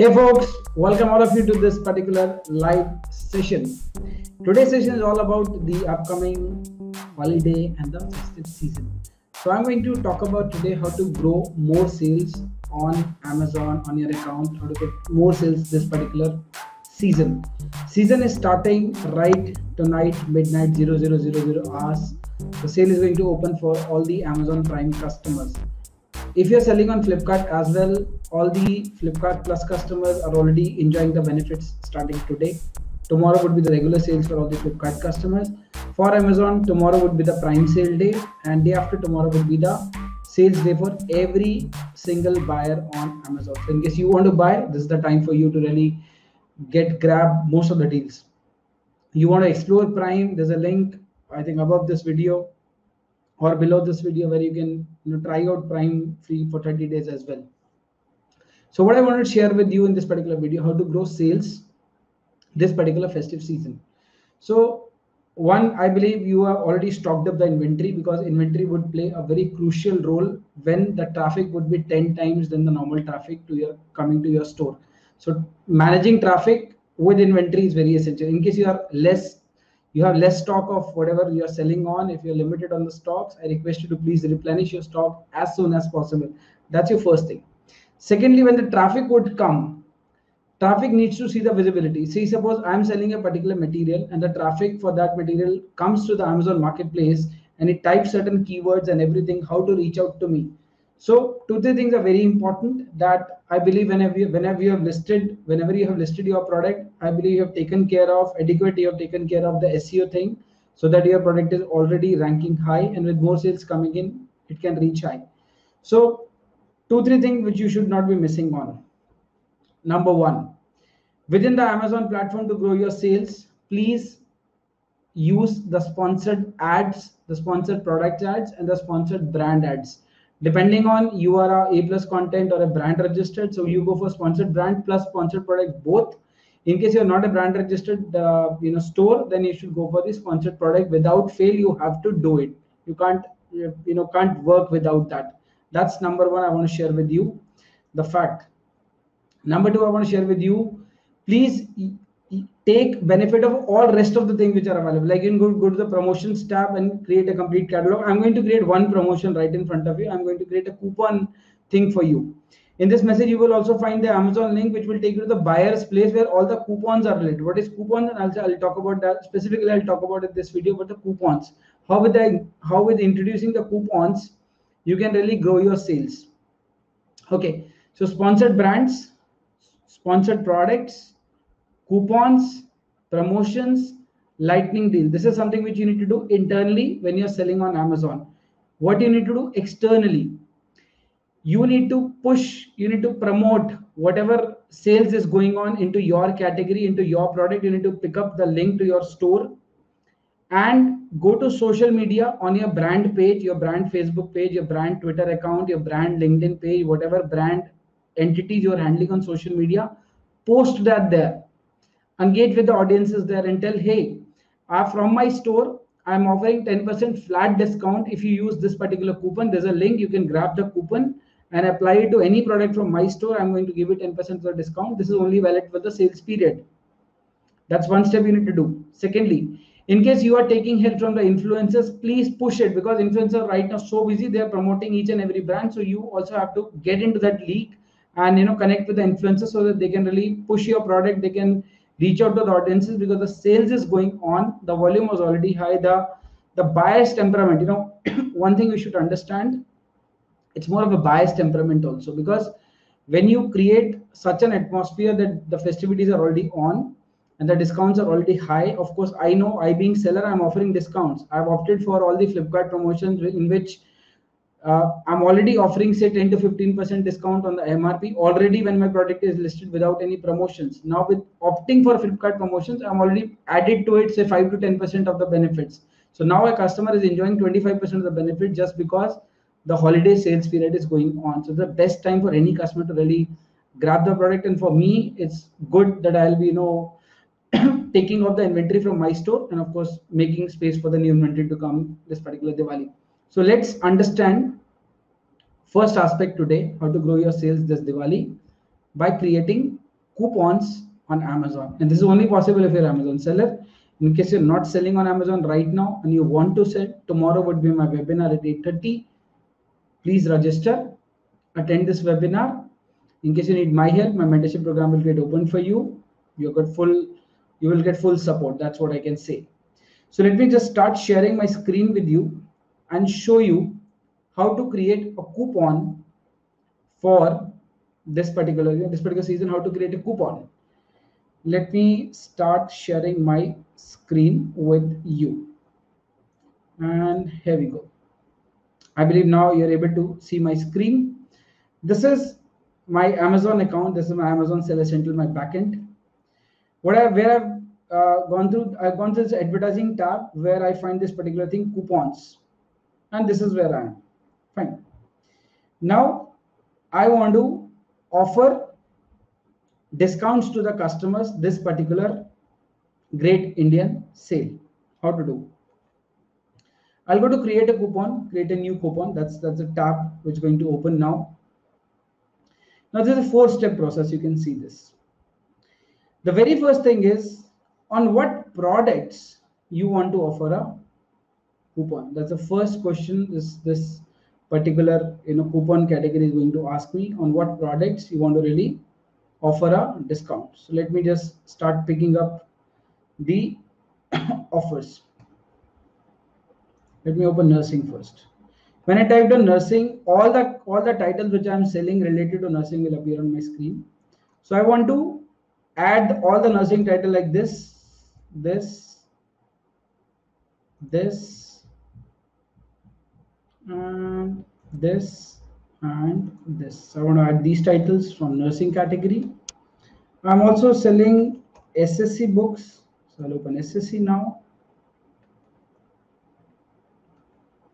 Hey folks, welcome all of you to this particular live session. Today's session is all about the upcoming holiday and the festive season. So I'm going to talk about today how to grow more sales on Amazon on your account, how to get more sales this particular season. Season is starting right tonight, midnight 0000 hours. The sale is going to open for all the Amazon Prime customers if you're selling on flipkart as well all the flipkart plus customers are already enjoying the benefits starting today. Tomorrow would be the regular sales for all the flipkart customers. For amazon tomorrow would be the prime sale day and day after tomorrow would be the sales day for every single buyer on amazon. So in case you want to buy this is the time for you to really get grab most of the deals. You want to explore prime there's a link i think above this video or below this video where you can you know, try out prime free for 30 days as well. So what i wanted to share with you in this particular video how to grow sales this particular festive season. So one i believe you have already stocked up the inventory because inventory would play a very crucial role when the traffic would be 10 times than the normal traffic to your coming to your store. So managing traffic with inventory is very essential. In case you are less you have less stock of whatever you're selling on. If you're limited on the stocks i request you to please replenish your stock as soon as possible. That's your first thing. Secondly when the traffic would come traffic needs to see the visibility. See suppose i'm selling a particular material and the traffic for that material comes to the amazon marketplace and it types certain keywords and everything how to reach out to me so two three things are very important that I believe whenever you, whenever you have listed whenever you have listed your product, I believe you have taken care of adequate. You have taken care of the SEO thing so that your product is already ranking high and with more sales coming in, it can reach high. So two three things which you should not be missing on. Number one, within the Amazon platform to grow your sales, please use the sponsored ads, the sponsored product ads, and the sponsored brand ads depending on you are a a plus content or a brand registered so you go for sponsored brand plus sponsored product both. In case you're not a brand registered uh, you know store then you should go for the sponsored product. Without fail you have to do it. You can't you know can't work without that. That's number one i want to share with you the fact. Number two i want to share with you please take benefit of all rest of the things which are available. Like you can go, go to the promotions tab and create a complete catalog. I'm going to create one promotion right in front of you. I'm going to create a coupon thing for you. In this message you will also find the amazon link which will take you to the buyer's place where all the coupons are related. What is coupons? And also i'll talk about that. Specifically i'll talk about it this video about the coupons. How with the how with introducing the coupons you can really grow your sales. Okay. So sponsored brands sponsored products coupons, promotions, lightning deal. This is something which you need to do internally when you're selling on Amazon. What you need to do externally, you need to push, you need to promote whatever sales is going on into your category, into your product. You need to pick up the link to your store and go to social media on your brand page, your brand Facebook page, your brand Twitter account, your brand LinkedIn page, whatever brand entities you're handling on social media, post that there engage with the audiences there and tell hey uh, from my store i'm offering 10% flat discount if you use this particular coupon. There's a link you can grab the coupon and apply it to any product from my store. I'm going to give it 10% for discount. This is only valid for the sales period. That's one step you need to do. Secondly in case you are taking help from the influencers please push it because influencers right now so busy they are promoting each and every brand. So you also have to get into that league and you know connect with the influencers so that they can really push your product. They can reach out to the audiences because the sales is going on. The volume was already high. The the bias temperament you know one thing we should understand it's more of a bias temperament also because when you create such an atmosphere that the festivities are already on and the discounts are already high of course i know i being seller i'm offering discounts. I've opted for all the flipkart promotions in which uh, I'm already offering say 10 to 15% discount on the MRP already when my product is listed without any promotions. Now with opting for Flipkart promotions, I'm already added to it say 5 to 10% of the benefits. So now a customer is enjoying 25% of the benefit just because the holiday sales period is going on. So the best time for any customer to really grab the product. And for me, it's good that I'll be, you know, taking off the inventory from my store and of course making space for the new inventory to come this particular Diwali. So let's understand first aspect today, how to grow your sales this Diwali by creating coupons on Amazon. And this is only possible if you're Amazon seller. In case you're not selling on Amazon right now and you want to sell, tomorrow would be my webinar at 8.30. Please register, attend this webinar. In case you need my help, my mentorship program will get open for you. You got full, you will get full support. That's what I can say. So let me just start sharing my screen with you and show you how to create a coupon for this particular this particular season how to create a coupon. Let me start sharing my screen with you. And here we go. I believe now you're able to see my screen. This is my amazon account. This is my amazon seller central my backend. What i where i've uh, gone through i've gone through this advertising tab where i find this particular thing coupons and this is where i am fine now i want to offer discounts to the customers this particular great Indian sale. How to do? I'll go to create a coupon, create a new coupon. That's that's a tab which is going to open now. Now this is a four-step process. You can see this. The very first thing is on what products you want to offer a coupon. That's the first question. This this particular you know coupon category is going to ask me on what products you want to really offer a discount. So let me just start picking up the offers. Let me open nursing first. When I typed on nursing, all the all the titles which I'm selling related to nursing will appear on my screen. So I want to add all the nursing title like this, this, this, and this, and this. I want to add these titles from nursing category. I'm also selling SSC books. So I'll open SSC now.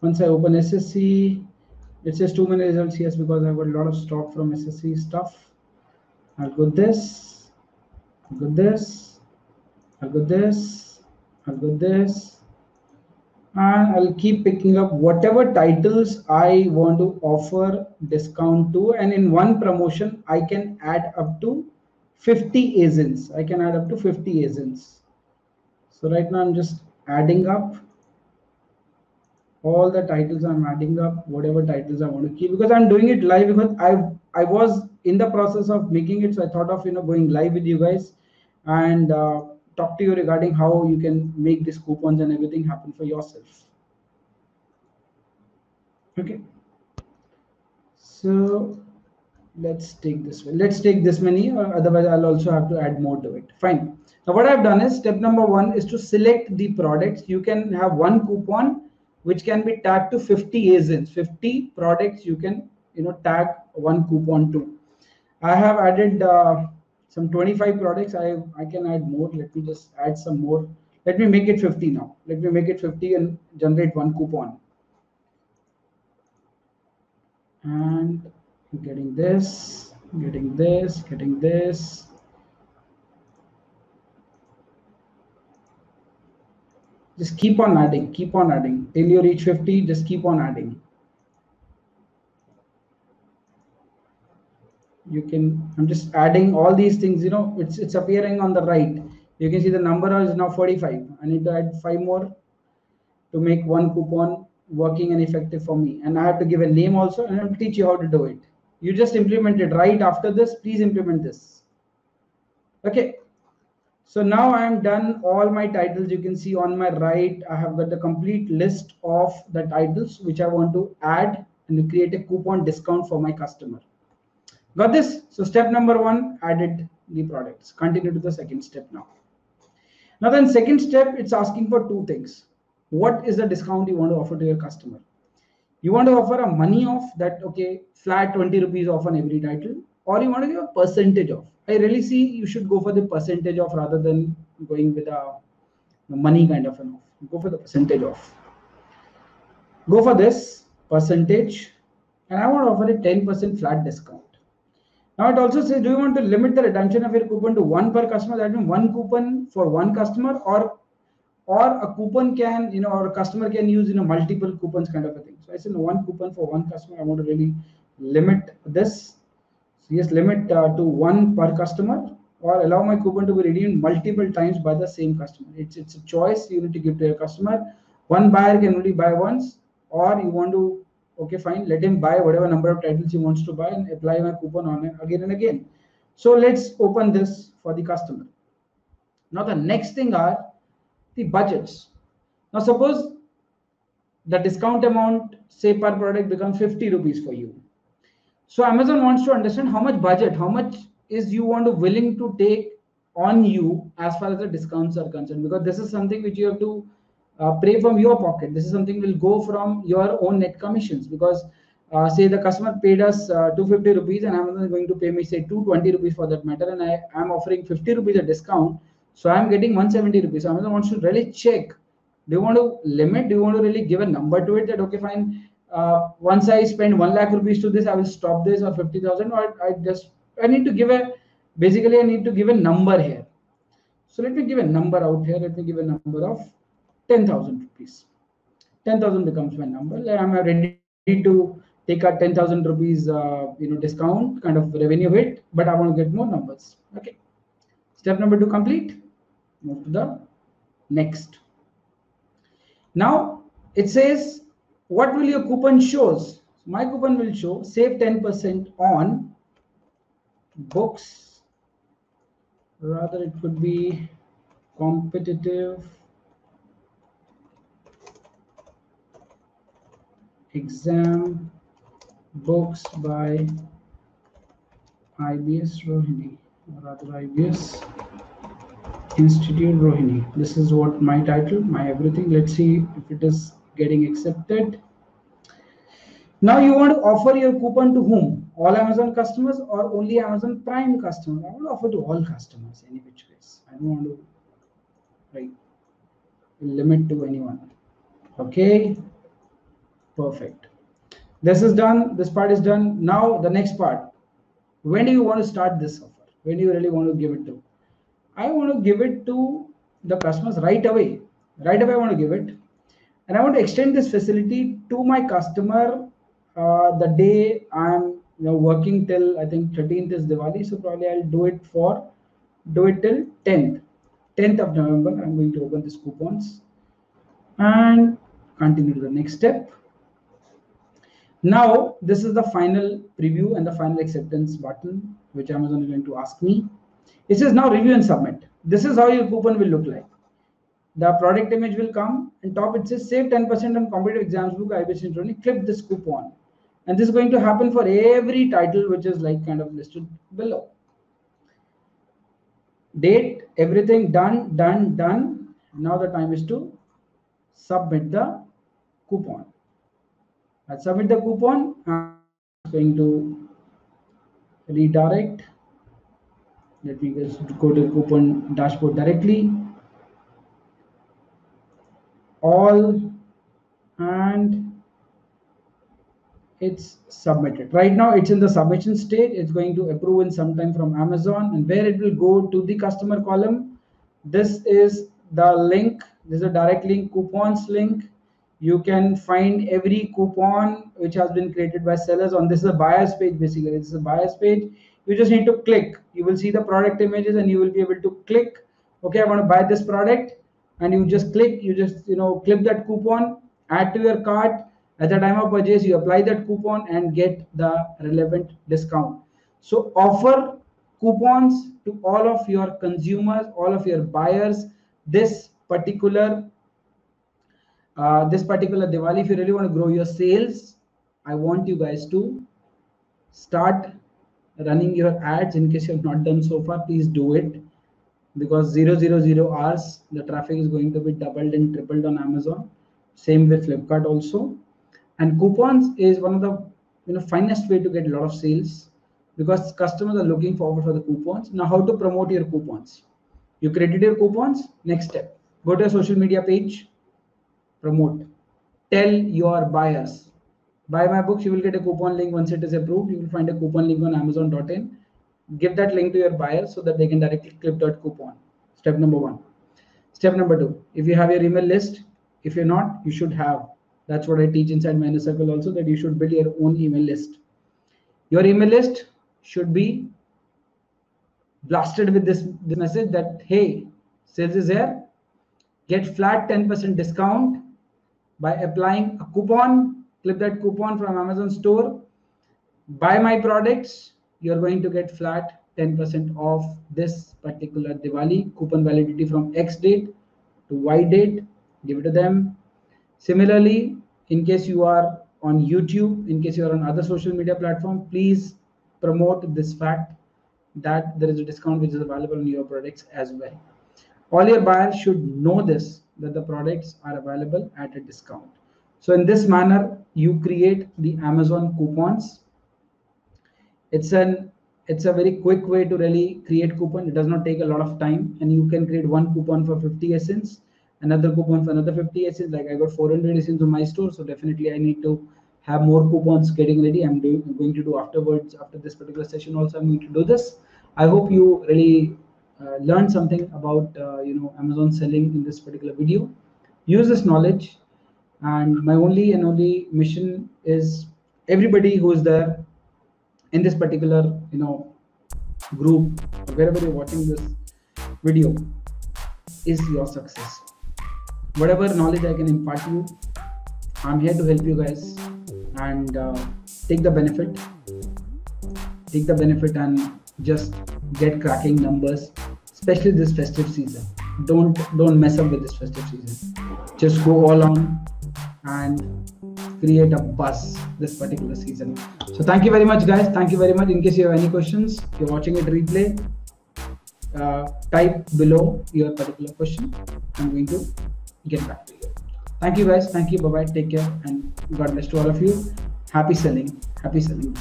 Once I open SSC, it says too many results. Yes, because I've got a lot of stock from SSC stuff. I'll go this, I'll go this, I'll go this, I'll go this, and I'll keep picking up whatever titles I want to offer discount to. And in one promotion, I can add up to 50 ASINs. I can add up to 50 ASINs. So right now I'm just adding up all the titles I'm adding up, whatever titles I want to keep because I'm doing it live because I I was in the process of making it. So I thought of you know going live with you guys and uh, talk to you regarding how you can make these coupons and everything happen for yourself. Okay. So let's take this way. Let's take this many, or otherwise I'll also have to add more to it. Fine. Now what I've done is step number one is to select the products. You can have one coupon which can be tagged to 50 ASINs. 50 products you can you know tag one coupon to. I have added uh, some 25 products i i can add more. Let me just add some more. Let me make it 50 now. Let me make it 50 and generate one coupon. And getting this getting this getting this. Just keep on adding keep on adding. Till you reach 50 just keep on adding you can i'm just adding all these things you know it's it's appearing on the right. You can see the number is now 45 i need to add five more to make one coupon working and effective for me. And i have to give a name also and i'll teach you how to do it. You just implement it right after this. Please implement this. Okay. So now i am done all my titles. You can see on my right i have got the complete list of the titles which i want to add and create a coupon discount for my customer Got this? So step number one, added the products. Continue to the second step now. Now then second step, it's asking for two things. What is the discount you want to offer to your customer? You want to offer a money off that, okay, flat 20 rupees off on every title, or you want to give a percentage off. I really see you should go for the percentage off rather than going with a money kind of an off. Go for the percentage off. Go for this percentage, and I want to offer a 10% flat discount. Now it also says, do you want to limit the redemption of your coupon to one per customer? That means one coupon for one customer, or or a coupon can, you know, or a customer can use, you know, multiple coupons kind of a thing. So I said, no, one coupon for one customer. I want to really limit this. So yes, limit uh, to one per customer. or allow my coupon to be redeemed multiple times by the same customer. It's it's a choice you need to give to your customer. One buyer can only buy once, or you want to okay fine let him buy whatever number of titles he wants to buy and apply my coupon on it again and again. So let's open this for the customer. Now the next thing are the budgets. Now suppose the discount amount say per product becomes 50 rupees for you. So Amazon wants to understand how much budget, how much is you want to willing to take on you as far as the discounts are concerned because this is something which you have to uh, pay from your pocket. This is something will go from your own net commissions because uh, say the customer paid us uh, 250 rupees and Amazon is going to pay me say 220 rupees for that matter and I am offering 50 rupees a discount. So I'm getting 170 rupees. So Amazon wants to really check. Do you want to limit? Do you want to really give a number to it that okay fine uh, once I spend one lakh rupees to this, I will stop this or 50,000 or I just I need to give a basically I need to give a number here. So let me give a number out here. Let me give a number of 10,000 rupees. 10,000 becomes my number. I'm ready to take a 10,000 rupees uh, you know discount kind of revenue hit, but I want to get more numbers. Okay. Step number two complete. Move to the next. Now it says what will your coupon shows? My coupon will show save 10% on books rather it could be competitive exam books by IBS Rohini or rather IBS Institute Rohini. This is what my title, my everything. Let's see if it is getting accepted. Now you want to offer your coupon to whom? all Amazon customers or only Amazon Prime customers. I will offer to all customers any which ways. I don't want to like limit to anyone. Okay, perfect. This is done. This part is done. Now the next part. When do you want to start this offer? When do you really want to give it to? I want to give it to the customers right away. Right away, I want to give it. And I want to extend this facility to my customer uh, the day I'm you know working till I think 13th is Diwali, so probably I'll do it for do it till 10th. 10th of November, I'm going to open these coupons and continue to the next step. Now, this is the final preview and the final acceptance button, which Amazon is going to ask me. It says now review and submit. This is how your coupon will look like. The product image will come and top it says save 10% on competitive exams book IBS Synchrony. Click this coupon and this is going to happen for every title which is like kind of listed below date everything done done done now the time is to submit the coupon i submit the coupon i'm going to redirect let me just go to coupon dashboard directly all and it's submitted. Right now, it's in the submission state. It's going to approve in some time from Amazon, and where it will go to the customer column. This is the link. This is a direct link, coupons link. You can find every coupon which has been created by sellers on this is a buyer's page. Basically, this is a buyer's page. You just need to click. You will see the product images, and you will be able to click. Okay, I want to buy this product, and you just click. You just you know clip that coupon, add to your cart at the time of purchase you apply that coupon and get the relevant discount so offer coupons to all of your consumers all of your buyers this particular uh, this particular Diwali if you really want to grow your sales I want you guys to start running your ads in case you have not done so far please do it. Because 000 hours the traffic is going to be doubled and tripled on Amazon. Same with Flipkart also. And coupons is one of the you know finest way to get a lot of sales because customers are looking forward for the coupons. Now how to promote your coupons? You created your coupons? Next step. Go to a social media page promote. Tell your buyers. Buy my books you will get a coupon link once it is approved. You will find a coupon link on amazon.in give that link to your buyers so that they can directly clip that coupon. Step number one. Step number two. If you have your email list if you're not you should have. That's what I teach inside my inner circle also that you should build your own email list. Your email list should be blasted with this, this message that hey sales is here. Get flat 10% discount by applying a coupon clip that coupon from amazon store buy my products you're going to get flat 10% off this particular diwali coupon validity from x date to y date give it to them similarly in case you are on youtube in case you are on other social media platform please promote this fact that there is a discount which is available on your products as well. All your buyers should know this that the products are available at a discount. So in this manner, you create the Amazon coupons. It's an it's a very quick way to really create coupon. It does not take a lot of time, and you can create one coupon for 50 ASINs, another coupon for another 50 ASINs. Like I got 400 ASINs on my store, so definitely I need to have more coupons getting ready. I'm doing I'm going to do afterwards after this particular session. Also, I'm going to do this. I hope you really learned something about uh, you know Amazon selling in this particular video. Use this knowledge, and my only and only mission is everybody who is there in this particular you know group wherever you're watching this video is your success. Whatever knowledge I can impart you, I'm here to help you guys and uh, take the benefit. Take the benefit and just get cracking numbers especially this festive season. Don't don't mess up with this festive season. Just go all on and create a buzz this particular season. So thank you very much guys. Thank you very much. In case you have any questions you're watching it replay uh, type below your particular question. I'm going to get back to you. Thank you guys. Thank you. Bye bye take care and god bless to all of you. Happy selling. Happy selling